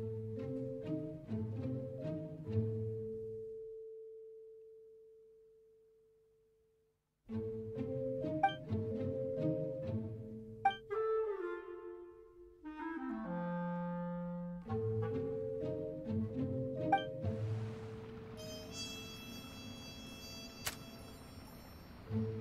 thank mm -hmm. you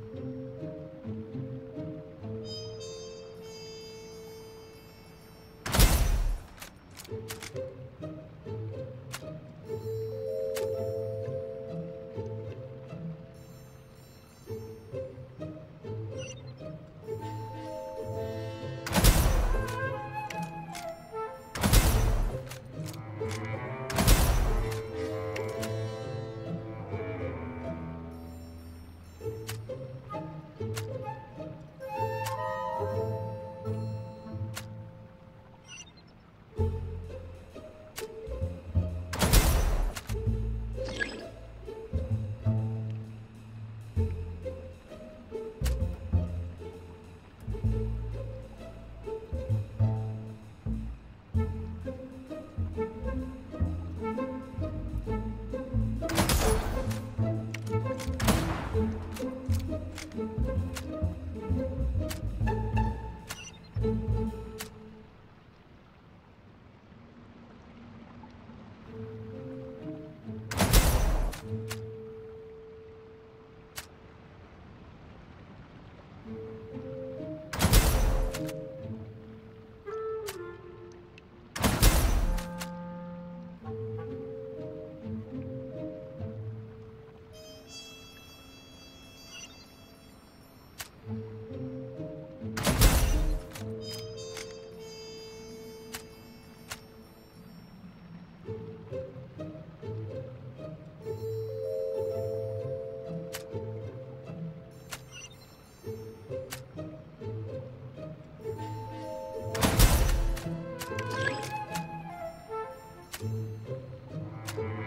うん。